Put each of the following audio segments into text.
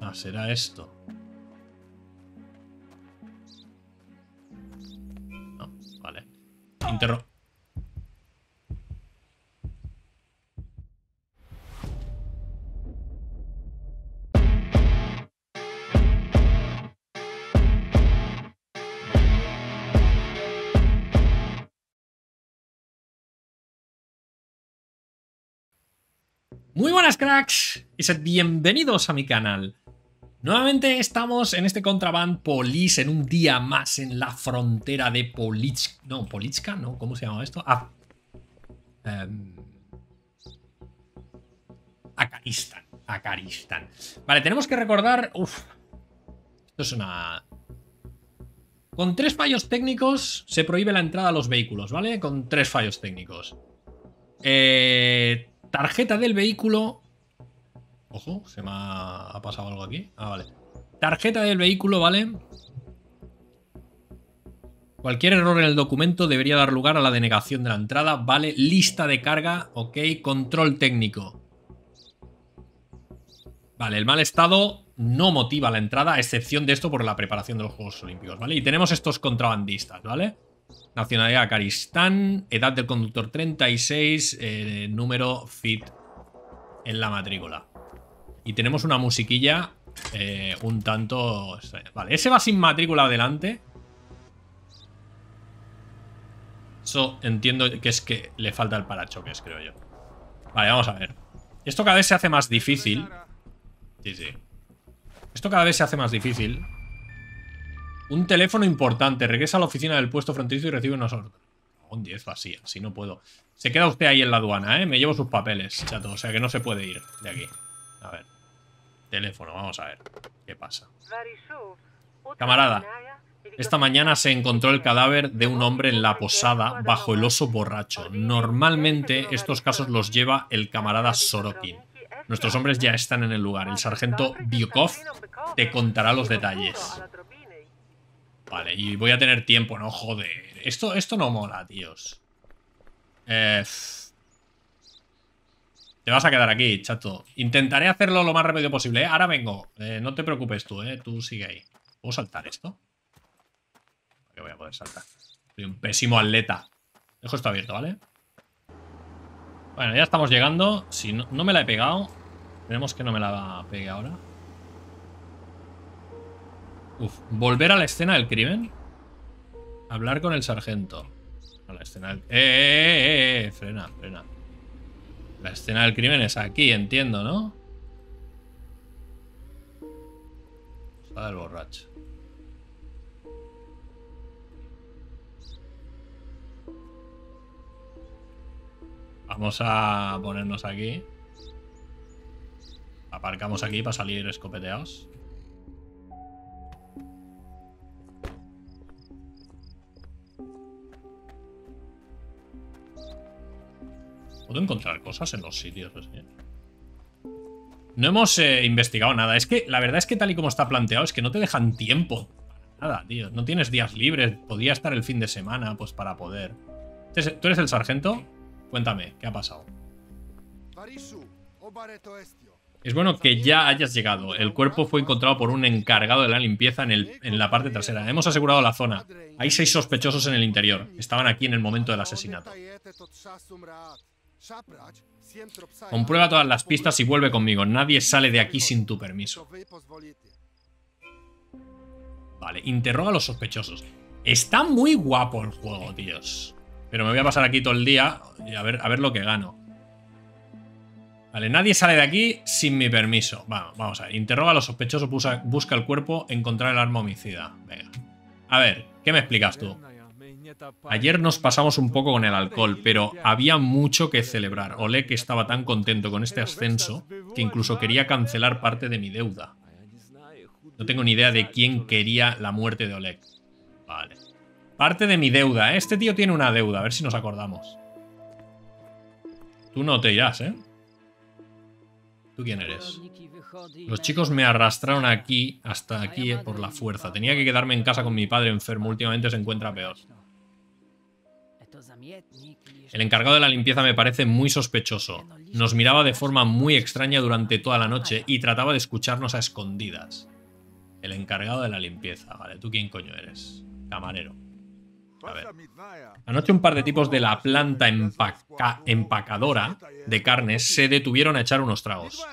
Ah, será esto. No, vale. Interro... Muy buenas cracks y sed bienvenidos a mi canal. Nuevamente estamos en este Contraband Police en un día más en la frontera de Polichka. No, Polichka, no, ¿cómo se llama esto? Ah. Um, Akaristan. Akaristan. Vale, tenemos que recordar. Uf. Esto es una. Con tres fallos técnicos se prohíbe la entrada a los vehículos, ¿vale? Con tres fallos técnicos. Eh Tarjeta del vehículo. Ojo, se me ha, pasado algo aquí. Ah, vale. Tarjeta del vehículo, ¿vale? Cualquier error en el documento debería dar lugar a la denegación de la entrada, ¿vale? Lista de carga, ok. Control técnico. Vale, el mal estado no motiva la entrada, a excepción de esto por la preparación de los Juegos Olímpicos, ¿vale? Y tenemos estos contrabandistas, ¿vale? Nacionalidad Caristán, edad del conductor 36, eh, número FIT en la matrícula. Y tenemos una musiquilla eh, un tanto... Vale, ese va sin matrícula adelante. Eso entiendo que es que le falta el parachoques, creo yo. Vale, vamos a ver. Esto cada vez se hace más difícil. Sí, sí. Esto cada vez se hace más difícil. Un teléfono importante. Regresa a la oficina del puesto fronterizo y recibe unos órdenes. Un 10 vacía, así no puedo. Se queda usted ahí en la aduana, ¿eh? Me llevo sus papeles, chato. O sea que no se puede ir de aquí. A ver. Teléfono, vamos a ver. ¿Qué pasa? Camarada, esta mañana se encontró el cadáver de un hombre en la posada bajo el oso borracho. Normalmente estos casos los lleva el camarada Sorokin. Nuestros hombres ya están en el lugar. El sargento Biokov te contará los detalles. Vale, y voy a tener tiempo, ¿no? Joder. Esto, esto no mola, tíos. Eh, te vas a quedar aquí, chato. Intentaré hacerlo lo más rápido posible, ¿eh? Ahora vengo. Eh, no te preocupes tú, ¿eh? Tú sigue ahí. ¿Puedo saltar esto? Que voy a poder saltar. Soy un pésimo atleta. Dejo esto abierto, ¿vale? Bueno, ya estamos llegando. Si no, no me la he pegado. Esperemos que no me la pegue ahora. Uf, volver a la escena del crimen. Hablar con el sargento. A la escena del... ¡Eh, eh, eh, eh! Frena, frena. La escena del crimen es aquí, entiendo, ¿no? Está del borracho. Vamos a ponernos aquí. Aparcamos aquí para salir escopeteados. ¿Puedo encontrar cosas en los sitios? No hemos eh, investigado nada. Es que la verdad es que tal y como está planteado es que no te dejan tiempo para nada, tío. No tienes días libres. Podría estar el fin de semana, pues para poder. ¿Tú eres el sargento? Cuéntame, ¿qué ha pasado? Es bueno que ya hayas llegado. El cuerpo fue encontrado por un encargado de la limpieza en, el, en la parte trasera. Hemos asegurado la zona. Hay seis sospechosos en el interior. Estaban aquí en el momento del asesinato. Comprueba todas las pistas y vuelve conmigo. Nadie sale de aquí sin tu permiso. Vale, interroga a los sospechosos. Está muy guapo el juego, tíos. Pero me voy a pasar aquí todo el día y a ver, a ver lo que gano. Vale, nadie sale de aquí sin mi permiso. Vamos, vamos a ver. Interroga a los sospechosos, busca, busca el cuerpo, encontrar el arma homicida. Venga. A ver, ¿qué me explicas tú? Ayer nos pasamos un poco con el alcohol, pero había mucho que celebrar. Oleg estaba tan contento con este ascenso que incluso quería cancelar parte de mi deuda. No tengo ni idea de quién quería la muerte de Oleg. Vale. Parte de mi deuda. ¿eh? Este tío tiene una deuda. A ver si nos acordamos. Tú no te irás, ¿eh? ¿Tú quién eres? Los chicos me arrastraron aquí, hasta aquí, eh, por la fuerza. Tenía que quedarme en casa con mi padre enfermo. Últimamente se encuentra peor. El encargado de la limpieza me parece muy sospechoso. Nos miraba de forma muy extraña durante toda la noche y trataba de escucharnos a escondidas. El encargado de la limpieza. Vale, ¿tú quién coño eres? Camarero. A ver. Anoche un par de tipos de la planta empacadora de carnes se detuvieron a echar unos tragos.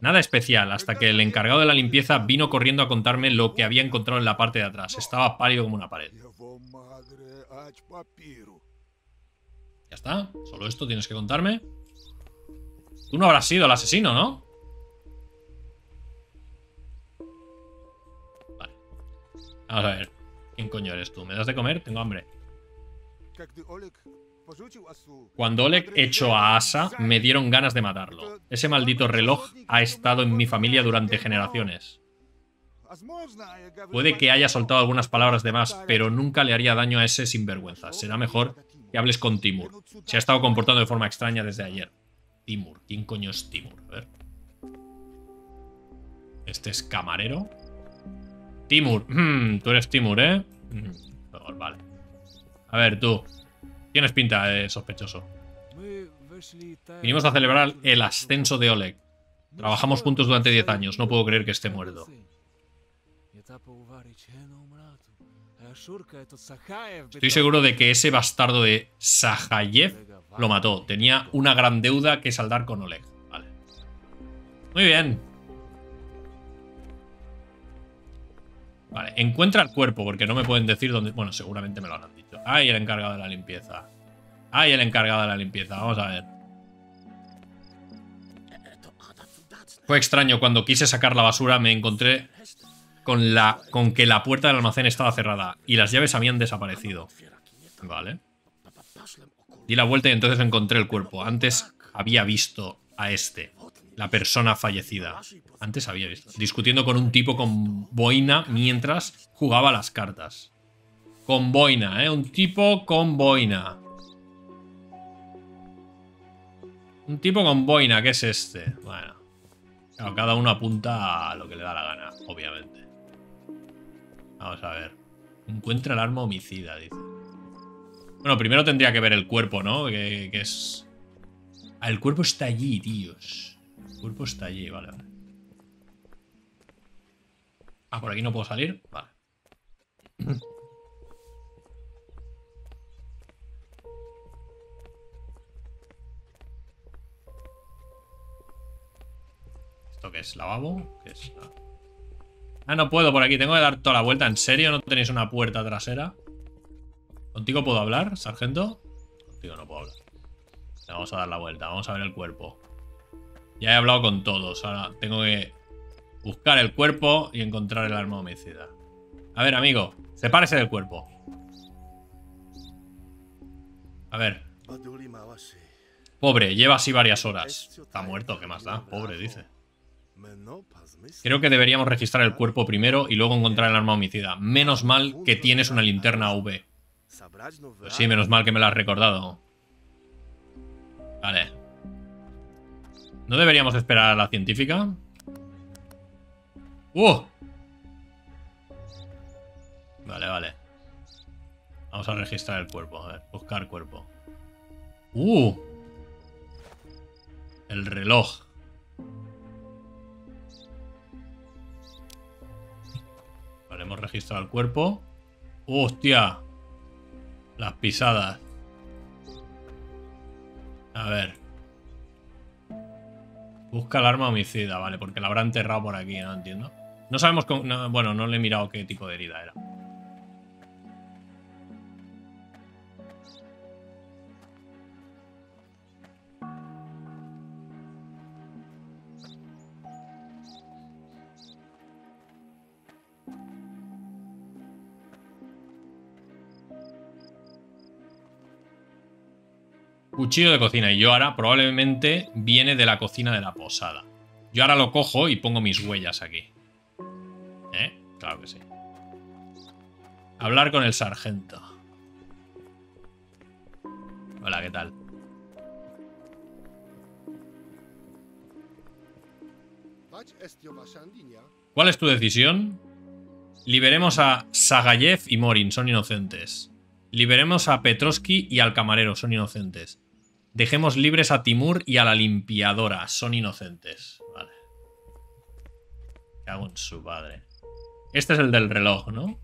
Nada especial, hasta que el encargado de la limpieza vino corriendo a contarme lo que había encontrado en la parte de atrás. Estaba pálido como una pared. Ya está, solo esto tienes que contarme. Tú no habrás sido el asesino, ¿no? Vale. Vamos a ver. ¿Quién coño eres tú? ¿Me das de comer? Tengo hambre. Cuando Oleg echó a Asa, me dieron ganas de matarlo. Ese maldito reloj ha estado en mi familia durante generaciones. Puede que haya soltado algunas palabras de más, pero nunca le haría daño a ese sinvergüenza. Será mejor que hables con Timur. Se ha estado comportando de forma extraña desde ayer. Timur. ¿Quién coño es Timur? A ver. Este es camarero. Timur. Hmm, tú eres Timur, ¿eh? Hmm, vale. A ver, tú. Tienes pinta de sospechoso. Vinimos a celebrar el ascenso de Oleg. Trabajamos juntos durante 10 años. No puedo creer que esté muerto. Estoy seguro de que ese bastardo de Sahayev lo mató. Tenía una gran deuda que saldar con Oleg. Vale. Muy bien. Vale, encuentra el cuerpo, porque no me pueden decir dónde... Bueno, seguramente me lo han dicho. Ay, el encargado de la limpieza. Ay, el encargado de la limpieza. Vamos a ver. Fue extraño, cuando quise sacar la basura me encontré con, la, con que la puerta del almacén estaba cerrada y las llaves habían desaparecido. Vale. Di la vuelta y entonces encontré el cuerpo. Antes había visto a este la persona fallecida. Antes había visto. Discutiendo con un tipo con boina mientras jugaba las cartas. Con boina, ¿eh? Un tipo con boina. Un tipo con boina, ¿qué es este? Bueno. cada uno apunta a lo que le da la gana, obviamente. Vamos a ver. Encuentra el arma homicida, dice. Bueno, primero tendría que ver el cuerpo, ¿no? Que, es... Ah, el cuerpo está allí, tíos. El cuerpo está allí, vale, vale. Ah, por aquí no puedo salir. Vale. ¿Esto qué es? ¿Lavabo? ¿Qué es? Ah. Ah, no puedo por aquí. Tengo que dar toda la vuelta. ¿En serio no tenéis una puerta trasera? ¿Contigo puedo hablar, sargento? Contigo no puedo hablar. Vamos a dar la vuelta. Vamos a ver el cuerpo. Ya he hablado con todos. Ahora tengo que buscar el cuerpo y encontrar el arma homicida. A ver, amigo. Sepárese del cuerpo. A ver. Pobre, lleva así varias horas. Está muerto, ¿qué más da? Pobre, dice. Creo que deberíamos registrar el cuerpo primero y luego encontrar el arma homicida. Menos mal que tienes una linterna V. Pues sí, menos mal que me la has recordado. Vale. ¿No deberíamos esperar a la científica? ¡Uh! Vale, vale. Vamos a registrar el cuerpo. A ver, buscar cuerpo. ¡Uh! El reloj. Hemos registrado el cuerpo. ¡Hostia! Las pisadas. A ver. Busca el arma homicida, vale, porque la habrá enterrado por aquí, no entiendo. No sabemos, bueno, no le he mirado qué tipo de herida era. Cuchillo de cocina. Y yo ahora probablemente viene de la cocina de la posada. Yo ahora lo cojo y pongo mis huellas aquí. ¿Eh? Claro que sí. Hablar con el sargento. Hola, ¿qué tal? ¿Cuál es tu decisión? Liberemos a Sagayev y Morin, son inocentes. Liberemos a Petrovsky y al camarero, son inocentes. Dejemos libres a Timur y a la limpiadora, son inocentes. Vale. Cago en su padre. Este es el del reloj, ¿no?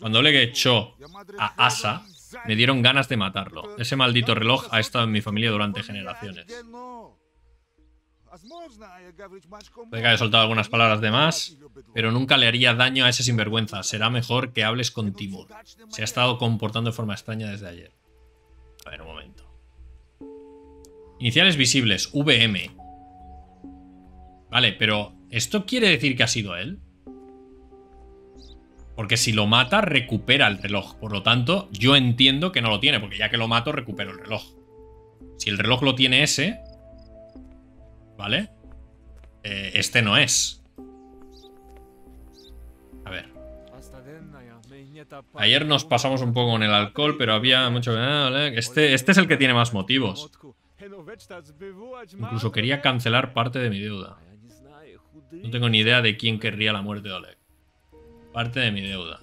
Cuando Oleg echó a Asa, me dieron ganas de matarlo. Ese maldito reloj ha estado en mi familia durante generaciones. Puede que haya soltado algunas palabras de más, pero nunca le haría daño a ese sinvergüenza. Será mejor que hables con Timur. Se ha estado comportando de forma extraña desde ayer. A ver, un momento. Iniciales visibles, VM. Vale, pero ¿esto quiere decir que ha sido él? Porque si lo mata, recupera el reloj. Por lo tanto, yo entiendo que no lo tiene, porque ya que lo mato, recupero el reloj. Si el reloj lo tiene ese, ¿Vale? Eh, este no es. A ver. Ayer nos pasamos un poco con el alcohol, pero había mucho... Este, este es el que tiene más motivos. Incluso quería cancelar parte de mi deuda. No tengo ni idea de quién querría la muerte de Oleg. Parte de mi deuda.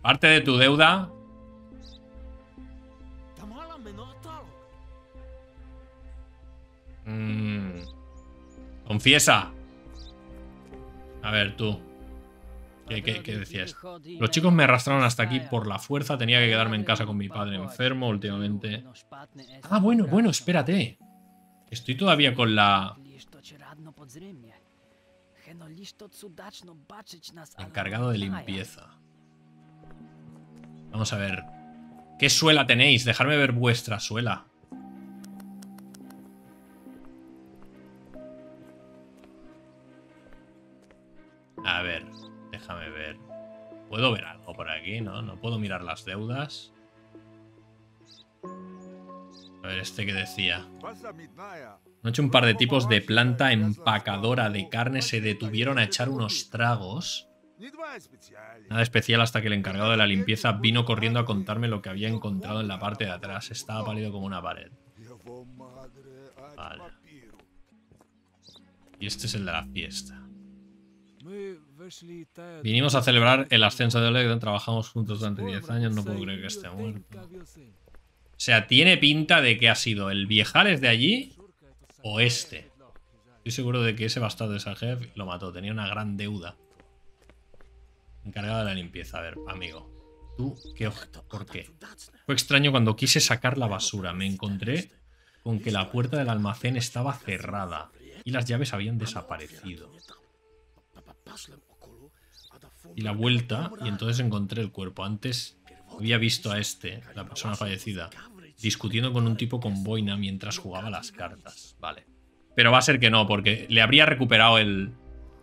Parte de tu deuda Mm. Confiesa. A ver, tú. ¿Qué, decías? Los chicos me arrastraron hasta aquí por la fuerza. Tenía que quedarme en casa con mi padre enfermo últimamente. Ah, bueno, bueno, espérate. Estoy todavía con la... Encargado de limpieza. Vamos a ver. ¿Qué suela tenéis? Dejadme ver vuestra suela. A ver, déjame ver. ¿Puedo ver algo por aquí? No, no puedo mirar las deudas. A ver, este que decía. Noche un par de tipos de planta empacadora de carne se detuvieron a echar unos tragos. Nada especial hasta que el encargado de la limpieza vino corriendo a contarme lo que había encontrado en la parte de atrás. Estaba pálido como una pared. Vale. Y este es el de la fiesta. Vinimos a celebrar el ascenso de Oleg, trabajamos juntos durante 10 años, no puedo creer que esté muerto. O sea, tiene pinta de que ha sido el viejales de allí o este. Estoy seguro de que ese bastardo de Sargev lo mató, tenía una gran deuda. Encargado de la limpieza, a ver, amigo. ¿Tú qué ¿Por qué? Fue extraño cuando quise sacar la basura. Me encontré con que la puerta del almacén estaba cerrada y las llaves habían desaparecido y la vuelta y entonces encontré el cuerpo. Antes había visto a este, la persona fallecida, discutiendo con un tipo con boina mientras jugaba las cartas. Vale. Pero va a ser que no, porque le habría recuperado el...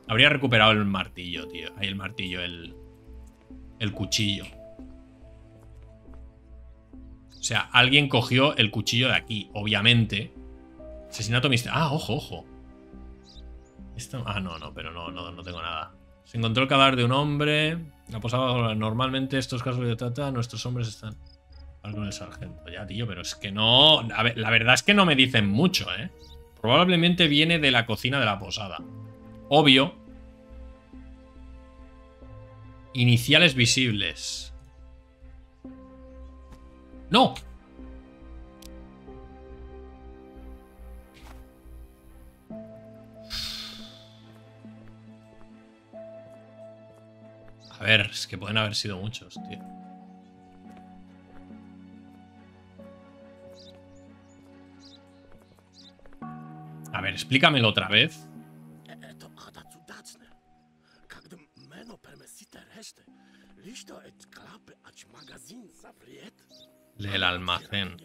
Habría recuperado el martillo, tío. Ahí el martillo, el... El cuchillo. O sea, alguien cogió el cuchillo de aquí, obviamente. Asesinato misterioso. Ah, ojo, ojo. Ah, no, no, pero no, no, no tengo nada. Se encontró el cadáver de un hombre. La posada. Normalmente estos casos de trata, nuestros hombres están con el sargento. Ya, tío, pero es que no. La verdad es que no me dicen mucho, ¿eh? Probablemente viene de la cocina de la posada. Obvio. Iniciales visibles. ¡No! A ver, es que pueden haber sido muchos, tío. A ver, explícamelo otra vez. Lee el almacén.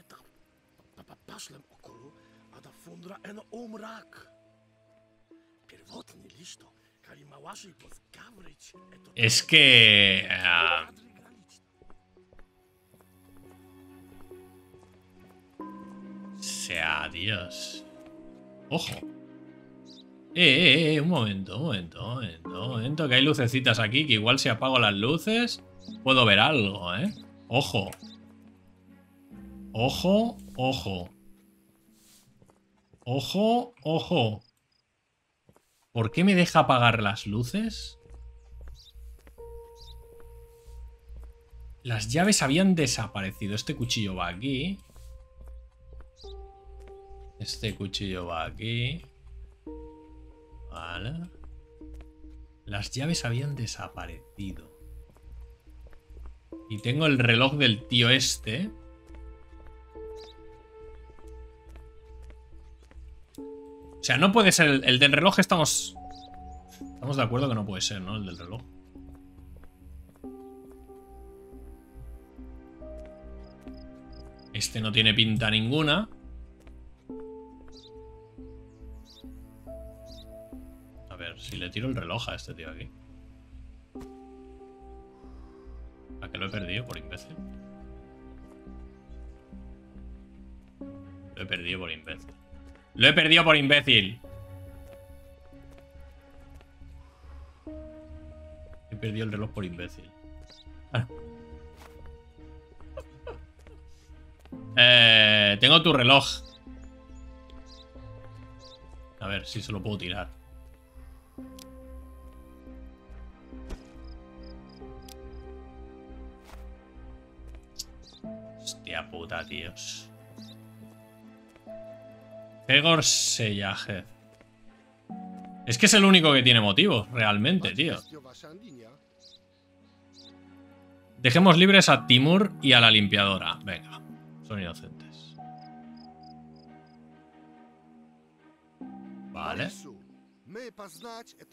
Es que... Uh... Sea Dios. Ojo. Eh, eh, eh, un momento, un momento, un momento, un momento, que hay lucecitas aquí, que igual si apago las luces puedo ver algo, ¿eh? Ojo. Ojo, ojo. Ojo, ojo. ¿Por qué me deja apagar las luces? Las llaves habían desaparecido. Este cuchillo va aquí. Este cuchillo va aquí. Vale. Las llaves habían desaparecido. Y tengo el reloj del tío este. O sea, no puede ser el, el del reloj. Estamos... Estamos de acuerdo que no puede ser, ¿no? El del reloj. Este no tiene pinta ninguna. A ver, si le tiro el reloj a este tío aquí. ¿A que lo he perdido por imbécil? Lo he perdido por imbécil. Lo he perdido por imbécil. He perdido el reloj por imbécil. Eh, tengo tu reloj. A ver si se lo puedo tirar. Hostia puta, tíos. Pegor Sellaje. Es que es el único que tiene motivo, realmente, tío. Dejemos libres a Timur y a la limpiadora. Venga, son inocentes. Vale.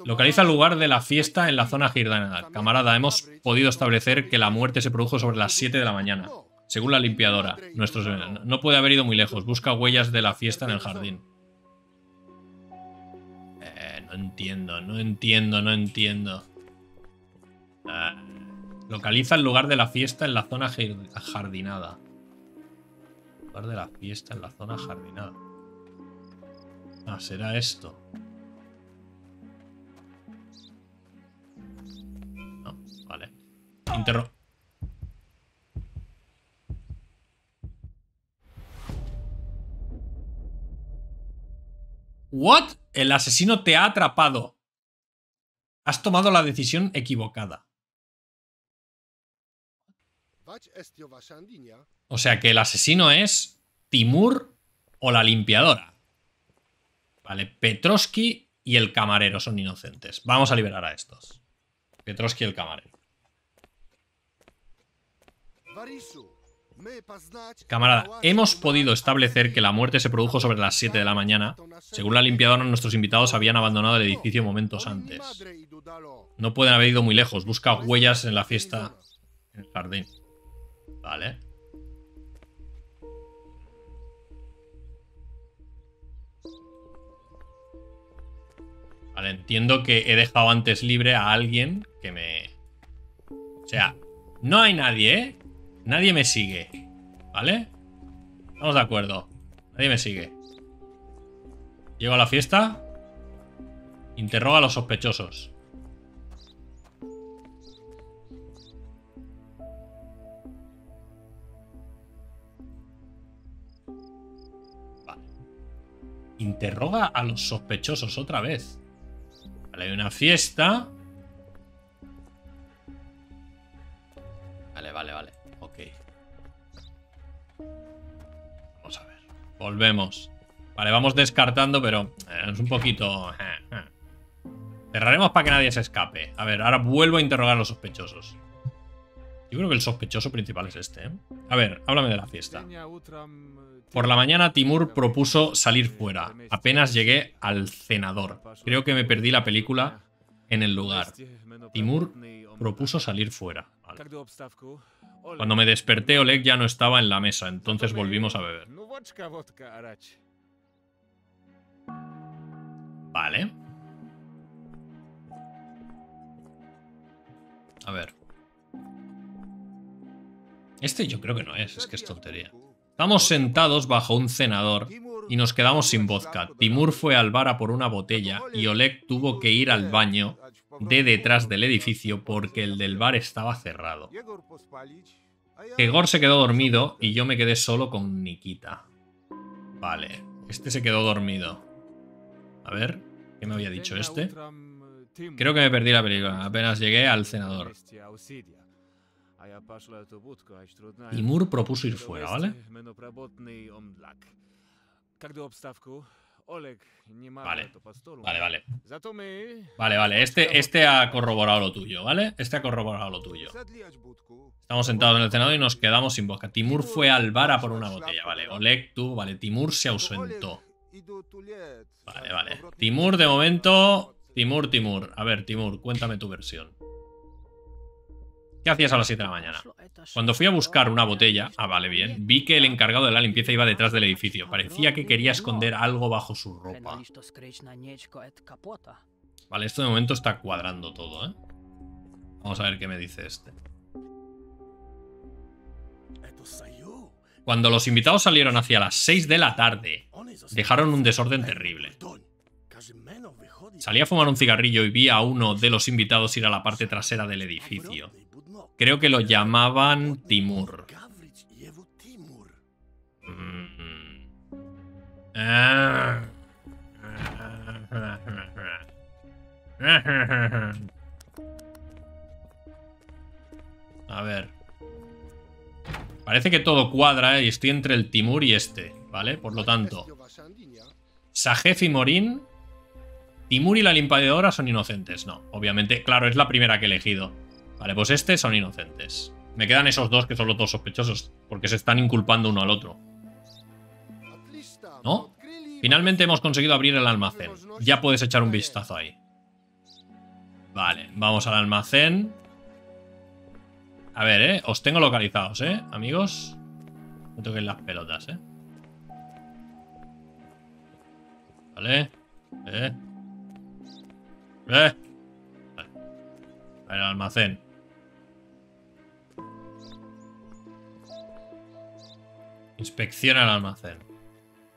Localiza el lugar de la fiesta en la zona girdana. Camarada, hemos podido establecer que la muerte se produjo sobre las 7 de la mañana. Según la limpiadora, nuestros, no puede haber ido muy lejos. Busca huellas de la fiesta en el jardín. Eh, no entiendo, no entiendo, no entiendo. Ah, localiza el lugar de la fiesta en la zona jardinada. Lugar de la fiesta en la zona jardinada. Ah, será esto. No, vale. Interro ¿What? El asesino te ha atrapado. Has tomado la decisión equivocada. O sea que el asesino es Timur o la limpiadora. Vale, Petrovsky y el camarero son inocentes. Vamos a liberar a estos. Petrovsky y el camarero. Camarada, hemos podido establecer que la muerte se produjo sobre las 7 de la mañana. Según la limpiadora, nuestros invitados habían abandonado el edificio momentos antes. No pueden haber ido muy lejos. Busca huellas en la fiesta en el jardín. Vale. Vale, entiendo que he dejado antes libre a alguien que me... O sea, no hay nadie, ¿eh? Nadie me sigue. ¿Vale? Estamos de acuerdo. Nadie me sigue. Llego a la fiesta. Interroga a los sospechosos. Vale. Interroga a los sospechosos otra vez. Vale, hay una fiesta. Vale, vale, vale. Volvemos. Vale, vamos descartando, pero eh, es un poquito... eh, eh. Cerraremos para que nadie se escape. A ver, ahora vuelvo a interrogar a los sospechosos. Yo creo que el sospechoso principal es este, ¿eh? A ver, háblame de la fiesta. Por la mañana Timur propuso salir fuera. Apenas llegué al cenador. Creo que me perdí la película en el lugar. Timur propuso salir fuera. Cuando me desperté, Oleg ya no estaba en la mesa, entonces volvimos a beber. Vale. A ver. Este yo creo que no es, es que es tontería. Estamos sentados bajo un cenador y nos quedamos sin vodka. Timur fue al bar a por una botella y Oleg tuvo que ir al baño de detrás del edificio porque el del bar estaba cerrado. Egor se quedó dormido y yo me quedé solo con Nikita. Vale, este se quedó dormido. A ver, ¿qué me había dicho este? Creo que me perdí la película. Apenas llegué al cenador. Timur propuso ir fuera, ¿vale? Vale, vale, vale. Vale, vale, este, este ha corroborado lo tuyo, ¿vale? Este ha corroborado lo tuyo. Estamos sentados en el cenado y nos quedamos sin boca. Timur fue al bar a por una botella, vale. Oleg, tú, vale. Timur se ausentó. Vale, vale. Timur, de momento... Timur, Timur. A ver, Timur, cuéntame tu versión. ¿Qué hacías a las 7 de la mañana? Cuando fui a buscar una botella, ah, vale, bien, vi que el encargado de la limpieza iba detrás del edificio. Parecía que quería esconder algo bajo su ropa. Vale, esto de momento está cuadrando todo, ¿eh? Vamos a ver qué me dice este. Cuando los invitados salieron hacia las 6 de la tarde, dejaron un desorden terrible. Salí a fumar un cigarrillo y vi a uno de los invitados ir a la parte trasera del edificio. Creo que lo llamaban Timur. A ver. Parece que todo cuadra ¿eh? y estoy entre el Timur y este, ¿vale? Por lo tanto, Sajef y Morín, Timur y la limpiadora son inocentes. No, obviamente, claro, es la primera que he elegido. Vale, pues este son inocentes. Me quedan esos dos que son los dos sospechosos, porque se están inculpando uno al otro. ¿No? Finalmente hemos conseguido abrir el almacén. Ya puedes echar un vistazo ahí. Vale, vamos al almacén. A ver, ¿eh? Os tengo localizados, ¿eh? Amigos. No toquen las pelotas, ¿eh? Vale. Eh. Eh. Vale. El almacén. Inspecciona el almacén.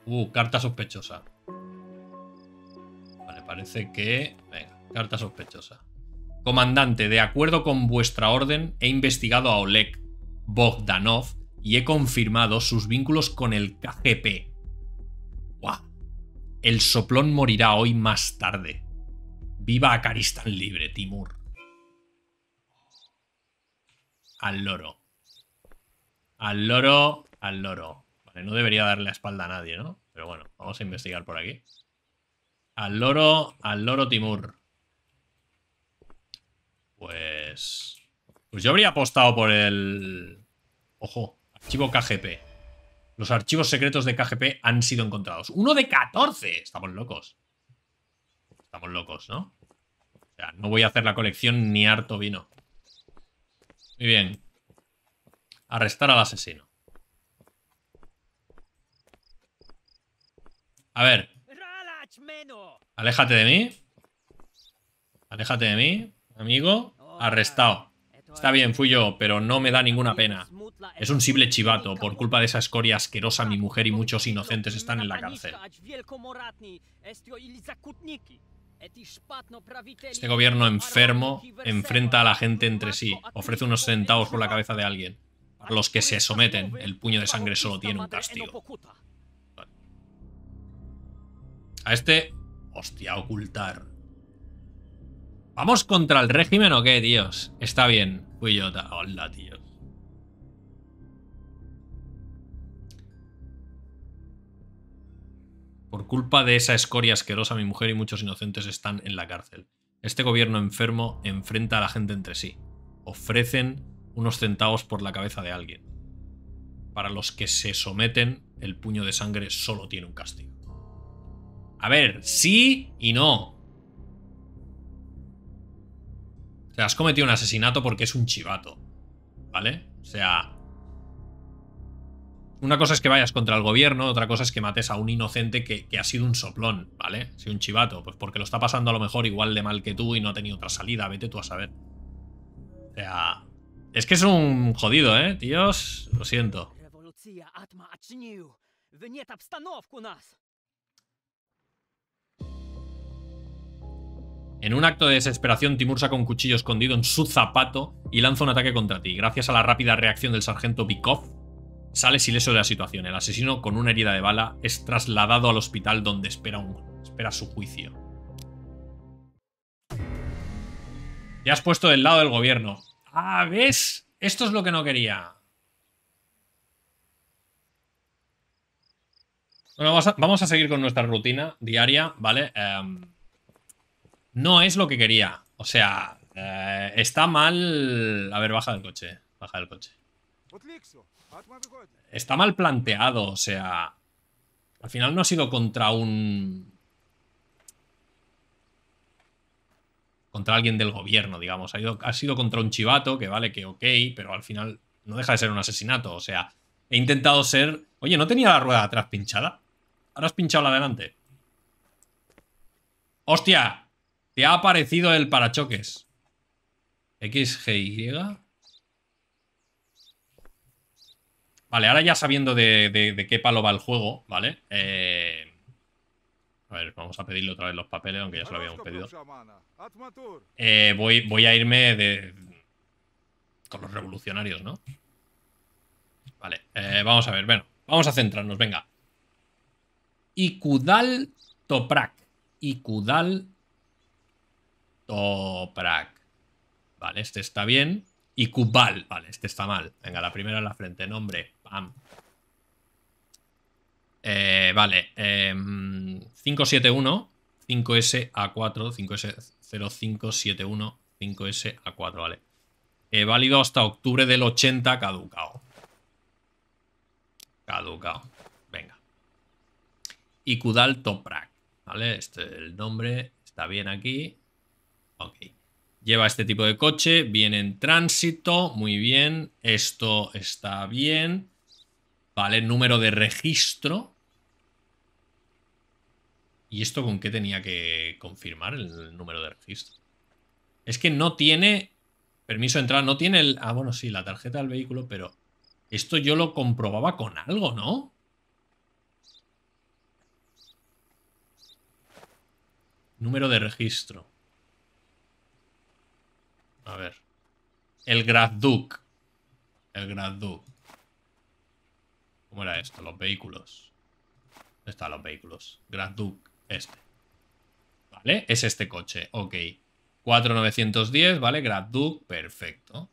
Uh, carta sospechosa. Vale, parece que... Venga, carta sospechosa. Comandante, de acuerdo con vuestra orden, he investigado a Oleg Bogdanov y he confirmado sus vínculos con el KGP. ¡Guau! El soplón morirá hoy más tarde. Viva Acaristán libre, Timur. Al loro. Al loro al loro. Vale, no debería darle la espalda a nadie, ¿no? Pero bueno, vamos a investigar por aquí. Al loro, al loro Timur. Pues... Pues yo habría apostado por el... Ojo, archivo KGP. Los archivos secretos de KGP han sido encontrados. ¡Uno de 14! Estamos locos. Estamos locos, ¿no? O sea, no voy a hacer la colección ni harto vino. Muy bien. Arrestar al asesino. A ver. Aléjate de mí. Aléjate de mí, amigo. Arrestado. Está bien, fui yo, pero no me da ninguna pena. Es un simple chivato. Por culpa de esa escoria asquerosa, mi mujer y muchos inocentes están en la cárcel. Este gobierno enfermo enfrenta a la gente entre sí. Ofrece unos centavos por la cabeza de alguien. Para los que se someten, el puño de sangre solo tiene un castigo. A este... Hostia, ocultar. ¿Vamos contra el régimen o qué, tíos? Está bien. Yo. Hola, tíos. Por culpa de esa escoria asquerosa, mi mujer y muchos inocentes están en la cárcel. Este gobierno enfermo enfrenta a la gente entre sí. Ofrecen unos centavos por la cabeza de alguien. Para los que se someten, el puño de sangre solo tiene un castigo. A ver, sí y no. O sea, has cometido un asesinato porque es un chivato. ¿Vale? O sea... Una cosa es que vayas contra el gobierno, otra cosa es que mates a un inocente que, ha sido un soplón, ¿vale? Si un chivato, pues porque lo está pasando a lo mejor igual de mal que tú y no ha tenido otra salida, vete tú a saber. O sea... Es que es un jodido, ¿eh? Tíos, lo siento. En un acto de desesperación, Timur saca un cuchillo escondido en su zapato y lanza un ataque contra ti. Gracias a la rápida reacción del sargento Bikov, sales ileso de la situación. El asesino, con una herida de bala, es trasladado al hospital donde espera, su juicio. Te has puesto del lado del gobierno. Ah, ¿ves? Esto es lo que no quería. Bueno, vamos a, seguir con nuestra rutina diaria, ¿vale? Em, no es lo que quería. O sea, eh, está mal... A ver, baja del coche. Baja del coche. Está mal planteado, o sea... Al final no ha sido contra un... Contra alguien del gobierno, digamos. Ha, ha sido contra un chivato, que vale, que ok, pero al final no deja de ser un asesinato. O sea, he intentado ser... Oye, ¿no tenía la rueda atrás pinchada? Ahora has pinchado la de adelante. ¡Hostia! Te ha aparecido el parachoques. XGY. Vale, ahora ya sabiendo de, qué palo va el juego, ¿vale? Eh, a ver, vamos a pedirle otra vez los papeles, aunque ya se lo habíamos pedido. Eh, voy, a irme de... Con los revolucionarios, ¿no? Vale, eh, vamos a ver, bueno, vamos a centrarnos, venga. Ikudal Toprak. Ikudal Toprak. Vale, este está bien. Ikubal. Vale, este está mal. Venga, la primera en la frente. Nombre. Pam. Eh, vale. 571. 5S-A4. 5S0571. 5S-A4. Vale. He válido hasta octubre del 80 caducao. Caducao. Venga. Ikudal Toprak. ¿Vale? Este, el nombre está bien aquí. Lleva este tipo de coche, viene en tránsito, muy bien. Esto está bien. Vale, número de registro. ¿Y esto con qué tenía que confirmar el número de registro? Es que no tiene permiso de entrar, no tiene el... Ah, bueno, sí, la tarjeta del vehículo, pero esto yo lo comprobaba con algo, ¿no? Número de registro. A ver. El Grazduk. El Grazduk. ¿Cómo era esto? Los vehículos. ¿Dónde están los vehículos? Grazduk. Este. ¿Vale? Es este coche. Ok. 4910, ¿vale? Grazduk. Perfecto.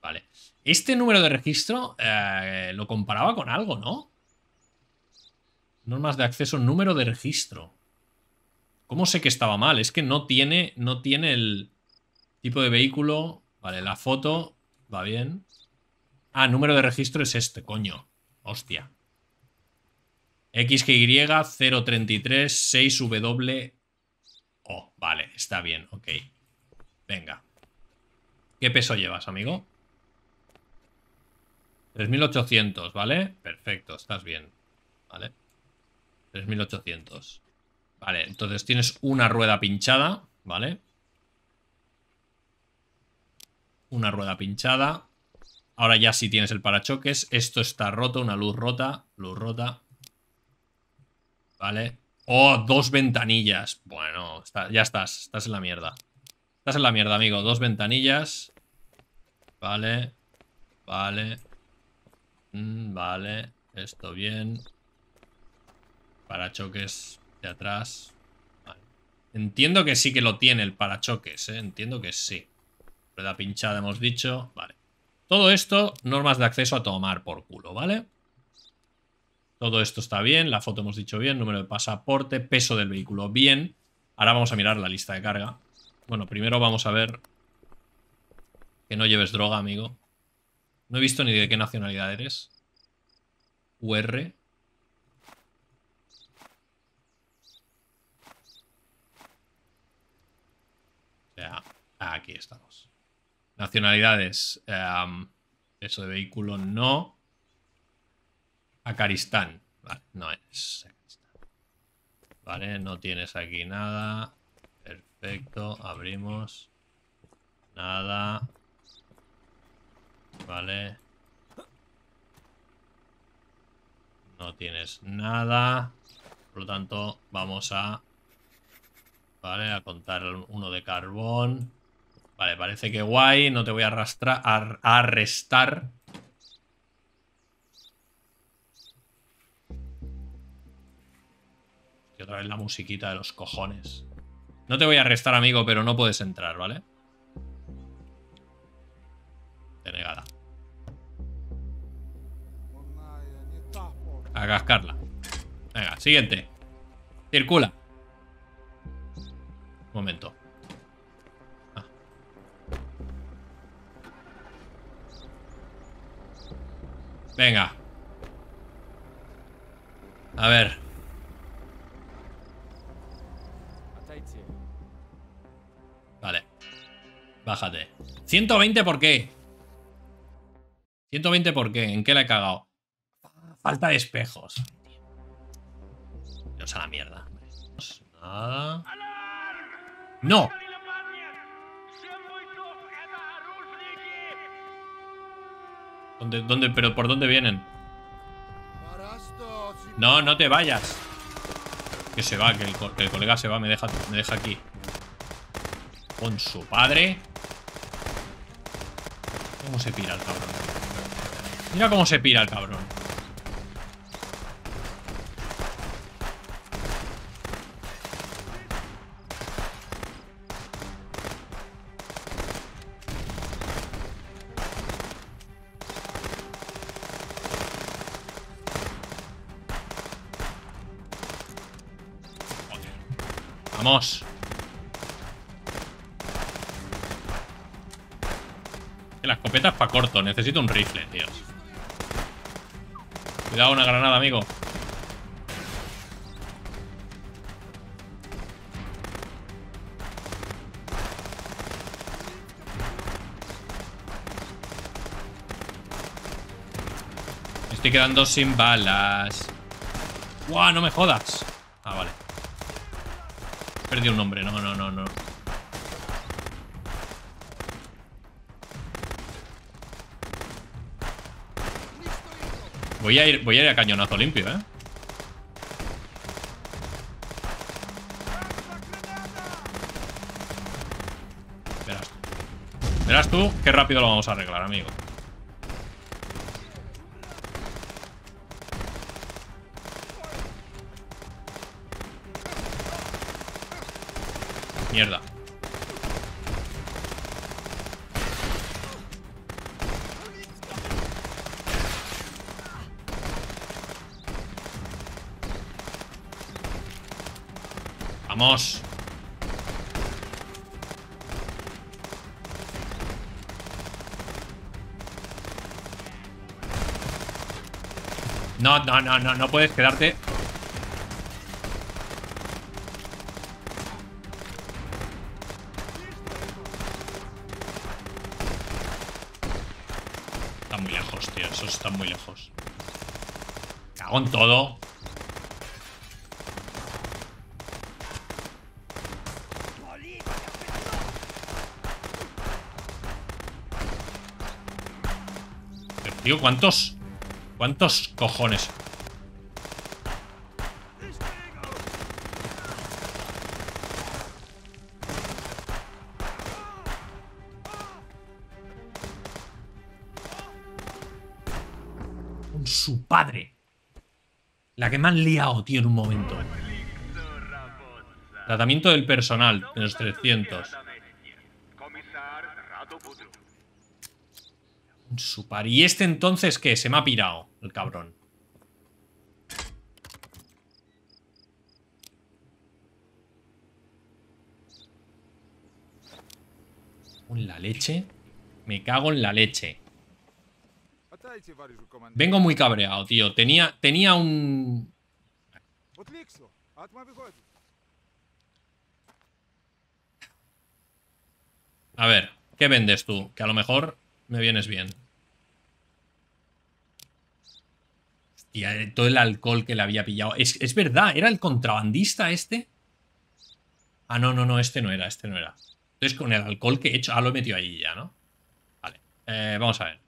Vale. Este número de registro eh, lo comparaba con algo, ¿no? Normas de acceso, número de registro. ¿Cómo sé que estaba mal? Es que no tiene, no tiene el, Tipo de vehículo. Vale, la foto. Va bien. Ah, número de registro es este, coño. Hostia. XGY 033 6W. Oh, vale, está bien, ok. Venga. ¿Qué peso llevas, amigo? 3800, ¿vale? Perfecto, estás bien. ¿Vale? 3800. Vale, entonces tienes una rueda pinchada, ¿vale? Una rueda pinchada. Ahora ya sí tienes el parachoques. Esto está roto, una luz rota. Luz rota. Vale. Oh, dos ventanillas. Bueno, ya estás. Estás en la mierda. Estás en la mierda, amigo. Dos ventanillas. Vale. Vale. Mm, vale. Esto bien. Parachoques de atrás. Entiendo que sí que lo tiene el parachoques, ¿eh? Entiendo que sí. Rueda pinchada hemos dicho. Vale. Todo esto, normas de acceso a tomar por culo, ¿vale? Todo esto está bien, la foto hemos dicho bien, número de pasaporte, peso del vehículo bien. Ahora vamos a mirar la lista de carga. Bueno, primero vamos a ver que no lleves droga, amigo. No he visto ni de qué nacionalidad eres. UR. Sea, aquí estamos. Nacionalidades. eso de vehículo no. Acaristán. Vale, no es Vale, no tienes aquí nada. Perfecto, abrimos. Nada. Vale. No tienes nada. Por lo tanto, vamos a... Vale, a contar uno de carbón. Vale, parece que guay. No te voy a arrastrar, a, arrestar. Y otra vez la musiquita de los cojones. No te voy a arrestar, amigo, pero no puedes entrar, ¿vale? Denegada. A cascarla. Venga, siguiente. Circula. Un momento. Venga. A ver. Vale. Bájate. 120 ¿por qué? 120 ¿por qué? ¿En qué la he cagado? Falta de espejos. Dios a la mierda. Nada. ¡No! ¿Dónde, dónde, pero por dónde vienen? No, no te vayas. Que se va, que el, que el colega se va, me deja, me deja aquí. Con su padre. ¿Cómo se pira el cabrón? Mira cómo se pira el cabrón. Vamos. La escopeta es para corto. Necesito un rifle, tío. Cuidado, una granada, amigo. Estoy quedando sin balas. ¡Guau! No me jodas. Perdí un nombre. No, no, no, no. Voy a ir, voy a ir a cañonazo limpio, ¿eh? Verás. Verás tú qué rápido lo vamos a arreglar, amigo. Mierda. Vamos. No, no, no, no, no puedes quedarte. Cago en todo. ¿cuántos? ¿Cuántos cojones? Que me han liado, tío, en un momento. Tratamiento del personal, de los 300. Con su padre. ¿Y este entonces qué? Se me ha pirado, el cabrón. En la leche. Me cago en la leche. Vengo muy cabreado, tío. Tenía, tenía un... A ver, ¿qué vendes tú? Que a lo mejor me vienes bien. Hostia, eh, todo el alcohol que le había pillado. Es, es verdad, ¿era el contrabandista este? Ah, no, no, no, este no era, este no era. Entonces con el alcohol que he hecho... Ah, lo he metido ahí ya, ¿no? Vale, eh, vamos a ver.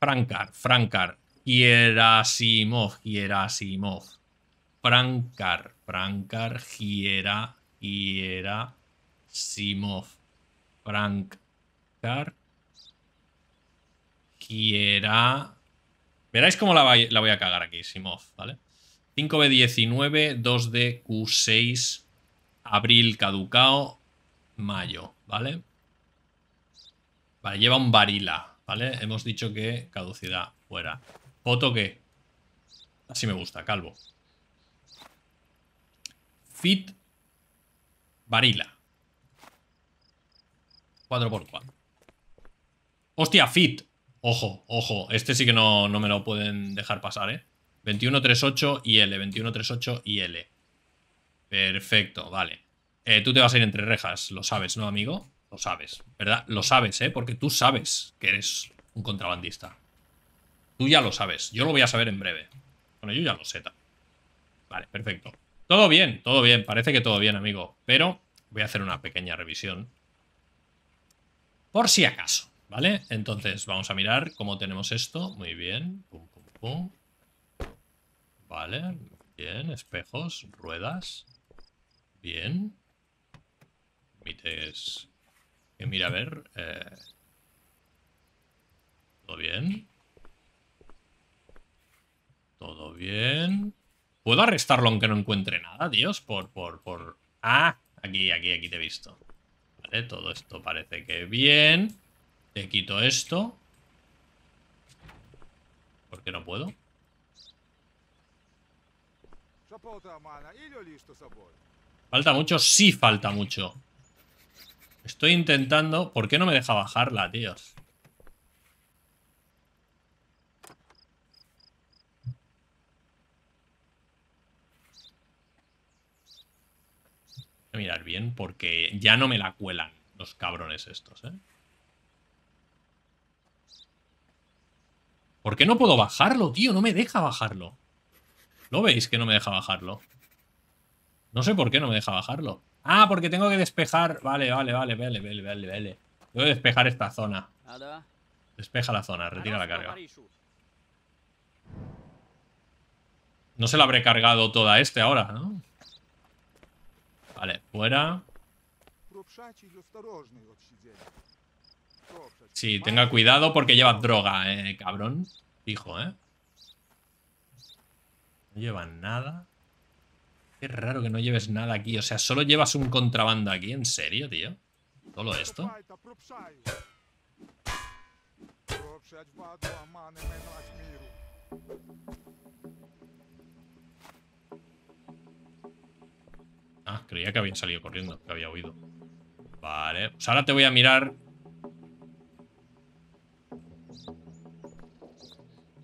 Frankar, Frankar. Hierasimov, Hierasimov. Frankar, Frankar, Hiera, Hierasimov. Frankar. Hiera... Veráis cómo la, voy- a cagar aquí, Simov, ¿vale? 5B19, 2D, 6 abril caducao, mayo, ¿vale? Vale, lleva un varila. ¿Vale? Hemos dicho que caducidad, fuera. ¿Foto qué? Así me gusta, calvo. Fit Varila. 4x4. Hostia, Fit. Ojo, ojo. Este sí que no, no me lo pueden dejar pasar, ¿eh? 2138 y L. 2138 y L. Perfecto, vale. Eh, tú te vas a ir entre rejas, lo sabes, ¿no, amigo? Lo sabes, ¿verdad? Lo sabes, ¿eh? Porque tú sabes que eres un contrabandista. Tú ya lo sabes. Yo lo voy a saber en breve. Bueno, yo ya lo sé. Vale, perfecto. Todo bien, todo bien. Parece que todo bien, amigo. Pero voy a hacer una pequeña revisión. Por si acaso, ¿vale? Entonces, vamos a mirar cómo tenemos esto. Muy bien. Pum, pum, pum. Vale, bien. Espejos, ruedas. Bien. Mites. Que mira a ver. Eh... ¿Todo bien? Todo bien. ¿Puedo arrestarlo aunque no encuentre nada, Dios? Por, por, por... Ah, aquí, aquí, aquí te he visto. Vale, todo esto parece que bien. Te quito esto. ¿Por qué no puedo? ¿Falta mucho? Sí falta mucho. Estoy intentando... ¿Por qué no me deja bajarla, tíos? Voy a mirar bien porque ya no me la cuelan los cabrones estos, ¿eh? ¿Por qué no puedo bajarlo, tío? No me deja bajarlo. ¿Lo veis que no me deja bajarlo? No sé por qué no me deja bajarlo. Ah, porque tengo que despejar. Vale, vale, vale, vale, vale, vale, vale. Tengo que despejar esta zona. Despeja la zona, retira la carga. No se la habré cargado toda este ahora, ¿no? Vale, fuera. Sí, tenga cuidado porque lleva droga, eh, cabrón. Fijo, eh. No lleva nada. Qué raro que no lleves nada aquí. O sea, solo llevas un contrabando aquí. ¿En serio, tío? ¿Solo esto? Ah, creía que había salido corriendo, que había huido. Vale, pues ahora te voy a mirar...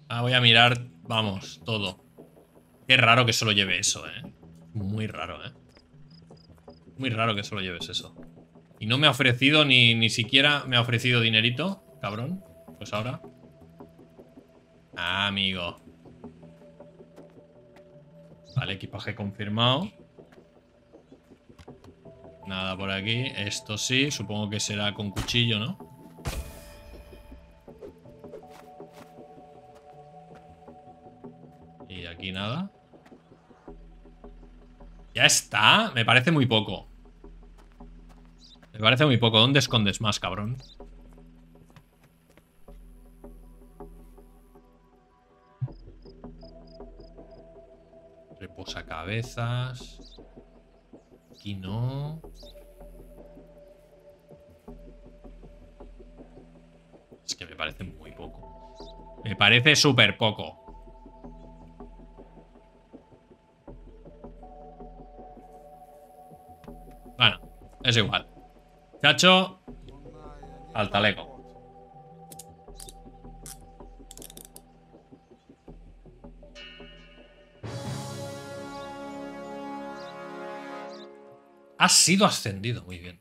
Ah, voy a mirar, vamos, todo. Qué raro que solo lleve eso, eh. Muy raro, ¿eh? Muy raro que solo lleves eso. Y no me ha ofrecido ni, ni siquiera me ha ofrecido dinerito, cabrón. Pues ahora. Ah, amigo. Vale, equipaje confirmado. Nada por aquí. Esto sí, supongo que será con cuchillo, ¿no? Y aquí nada. Ya está. Me parece muy poco. Me parece muy poco. ¿Dónde escondes más, cabrón? Reposa cabezas. Aquí no. Es que me parece muy poco. Me parece súper poco. Es igual. Chacho. Al taleco. Has sido ascendido, muy bien.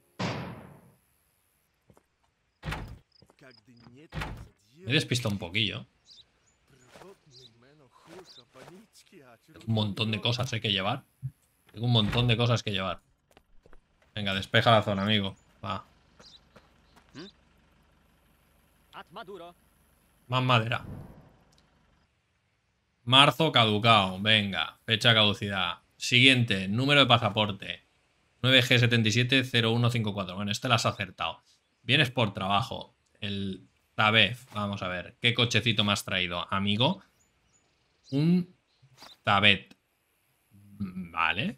Me despisto un poquillo. un montón de cosas hay que llevar. Tengo un montón de cosas que llevar. Venga, despeja la zona, amigo. Va. Más madera. Marzo caducado. Venga. Fecha caducidad. Siguiente. Número de pasaporte. 9G770154. Bueno, este lo has acertado. Vienes por trabajo. El Tabef. Vamos a ver. ¿Qué cochecito me has traído, amigo? Un Tabet. Vale.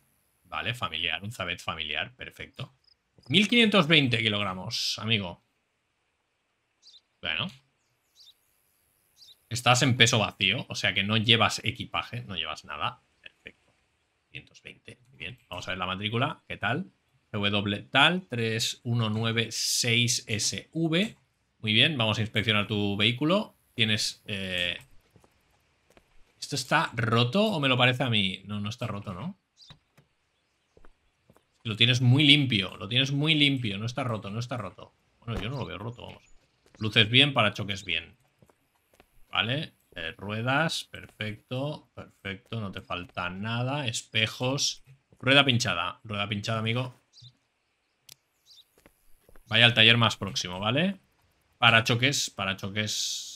Vale, familiar, un Zabet familiar, perfecto. 1520 kilogramos, amigo. Bueno, Estás en peso vacío, o sea que no llevas equipaje, no llevas nada. Perfecto. 520. Muy bien. Vamos a ver la matrícula. ¿Qué tal? W tal 3196SV. Muy bien, vamos a inspeccionar tu vehículo. Tienes... Eh, ¿Esto está roto o me lo parece a mí? No, no está roto, ¿no? Lo tienes muy limpio, lo tienes muy limpio. No está roto, no está roto. Bueno, yo no lo veo roto, vamos. Luces bien, para choques bien. Vale, eh, ruedas, perfecto, perfecto, no te falta nada. Espejos, rueda pinchada, rueda pinchada, amigo. Vaya al taller más próximo, ¿vale? Para choques, para choques.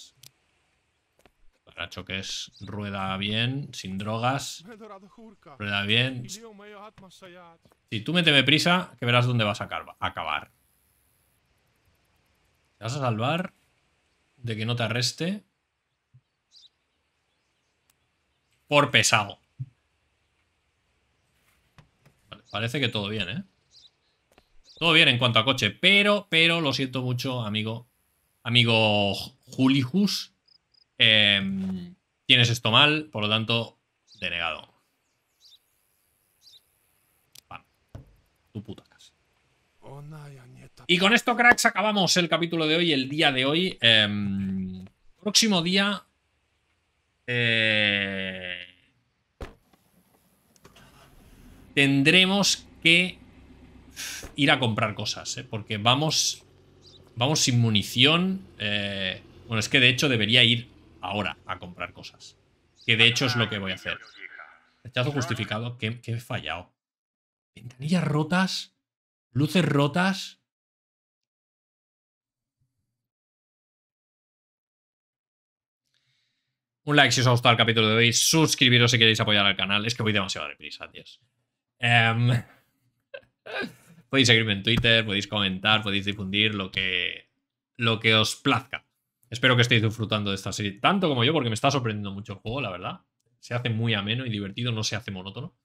Para choques, rueda bien, sin drogas. Rueda bien. Si tú méteme prisa, que verás dónde vas a acabar. ¿Te vas a salvar de que no te arreste? Por pesado. parece que todo bien, ¿eh? Todo bien en cuanto a coche, pero, pero, lo siento mucho, amigo. Amigo Julijus. Em, tienes esto mal, por lo tanto, denegado. Tu puta casa. Y con esto, cracks, acabamos el capítulo de hoy, el día de hoy. Em, próximo día. Eh, tendremos que ir a comprar cosas, ¿eh? porque vamos, vamos sin munición. Eh, bueno, es que de hecho debería ir ahora a comprar cosas. Que de hecho es lo que voy a hacer. Rechazo justificado. que he fallado? Ventanillas rotas. Luces rotas. Un like si os ha gustado el capítulo de hoy. Suscribiros si queréis apoyar al canal. Es que voy demasiado deprisa, tíos. Eh... podéis seguirme en Twitter, podéis comentar, podéis difundir lo que, lo que os plazca. Espero que estéis disfrutando de esta serie tanto como yo, porque me está sorprendiendo mucho el juego, la verdad. Se hace muy ameno y divertido, no se hace monótono.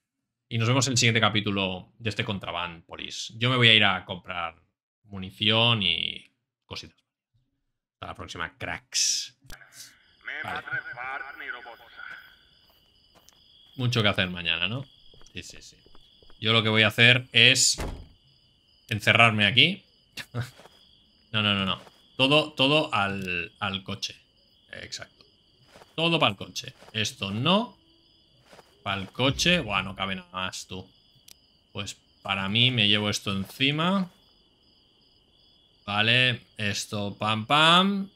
Y nos vemos en el siguiente capítulo de este Contraband Police. Yo me voy a ir a comprar munición y cositas. Hasta la próxima, cracks. Mucho que hacer mañana, ¿no? Sí, sí, sí. Yo lo que voy a hacer es encerrarme aquí. no, no, no, no. Todo, todo al, al coche. Exacto. Todo para el coche. Esto no. Para el coche. Buah, no cabe nada más, tú. Pues para mí me llevo esto encima. Vale. Esto, pam, pam.